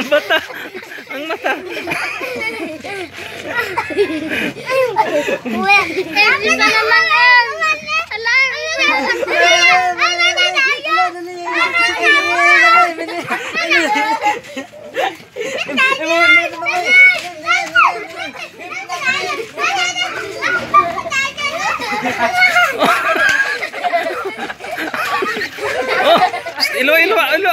ang mata. Ang mata. Oh, Iba naman yan. Ilo, ilo, ilo.